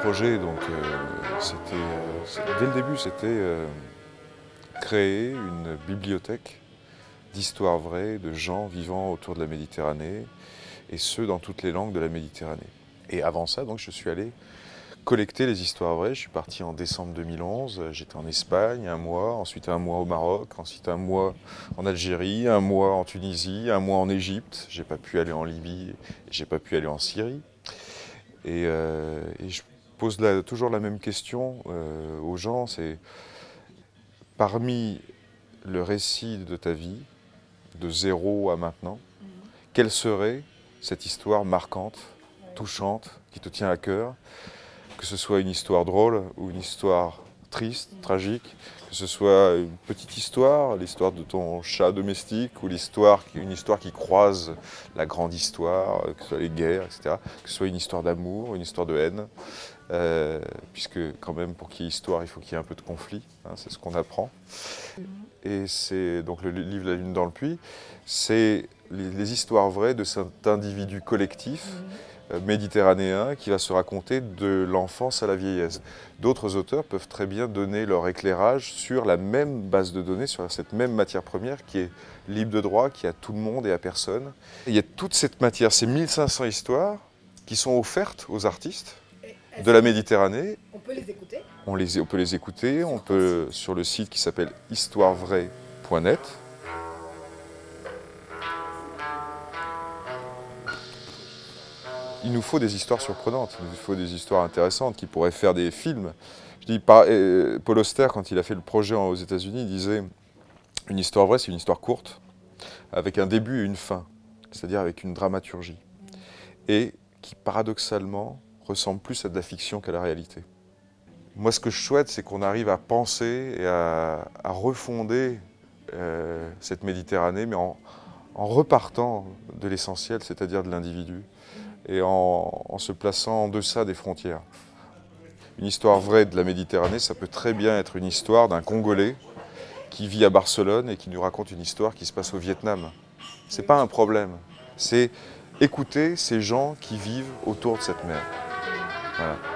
projet, donc, euh, euh, dès le début, c'était euh, créer une bibliothèque d'histoires vraies de gens vivant autour de la Méditerranée, et ce, dans toutes les langues de la Méditerranée. Et avant ça, donc, je suis allé collecter les histoires vraies. Je suis parti en décembre 2011. J'étais en Espagne un mois, ensuite un mois au Maroc, ensuite un mois en Algérie, un mois en Tunisie, un mois en Égypte. J'ai pas pu aller en Libye, j'ai pas pu aller en Syrie. Et, pose la- toujours la même question euh, aux gens, c'est parmi le récit de ta vie, de zéro à maintenant, quelle serait cette histoire marquante, touchante, qui te tient à cœur, que ce soit une histoire drôle ou une histoire triste, tragique, que ce soit une petite histoire, l'histoire de ton chat domestique ou l'histoire, une histoire qui croise la grande histoire, que ce soit les guerres, etc., que ce soit une histoire d'amour, une histoire de haine, euh, puisque quand même pour qu'il y ait histoire, il faut qu'il y ait un peu de conflit, hein, c'est ce qu'on apprend. Et c'est donc le livre La Lune dans le puits, c'est les, les histoires vraies de cet individu collectif euh, méditerranéen qui va se raconter de l'enfance à la vieillesse. D'autres auteurs peuvent très bien donner leur éclairage sur la même base de données, sur cette même matière première qui est libre de droit, qui est à tout le monde et à personne. Il y a toute cette matière, ces 1500 histoires qui sont offertes aux artistes de la Méditerranée. On peut les écouter? On, les, on peut les écouter, on peut sur le site qui s'appelle histoirevraie.net. Il nous faut des histoires surprenantes, il nous faut des histoires intéressantes qui pourraient faire des films. Je dis, par- euh, Paul Auster, quand il a fait le projet aux États-Unis, disait une histoire vraie, c'est une histoire courte, avec un début et une fin, c'est-à-dire avec une dramaturgie, et qui paradoxalement ressemble plus à de la fiction qu'à la réalité. Moi, ce que je souhaite, c'est qu'on arrive à penser et à, refonder euh, cette Méditerranée, mais en, en repartant de l'essentiel, c'est-à-dire de l'individu, et en, en se plaçant en deçà des frontières. Une histoire vraie de la Méditerranée, ça peut très bien être une histoire d'un Congolais qui vit à Barcelone et qui nous raconte une histoire qui se passe au Vietnam. C'est pas un problème. C'est écouter ces gens qui vivent autour de cette mer. 嗯啊。